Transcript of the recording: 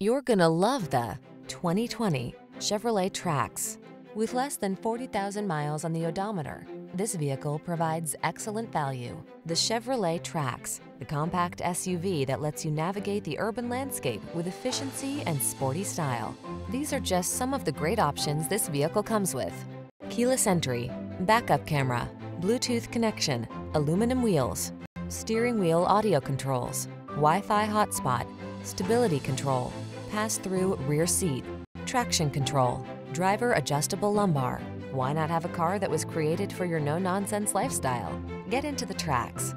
You're gonna love the 2020 Chevrolet Trax. With less than 40,000 miles on the odometer, this vehicle provides excellent value. The Chevrolet Trax, the compact SUV that lets you navigate the urban landscape with efficiency and sporty style. These are just some of the great options this vehicle comes with. Keyless entry, backup camera, Bluetooth connection, aluminum wheels, steering wheel audio controls, Wi-Fi hotspot, stability control, pass-through rear seat, traction control, driver adjustable lumbar. Why not have a car that was created for your no-nonsense lifestyle? Get into the Trax.